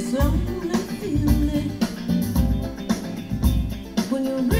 this lonely feeling when you're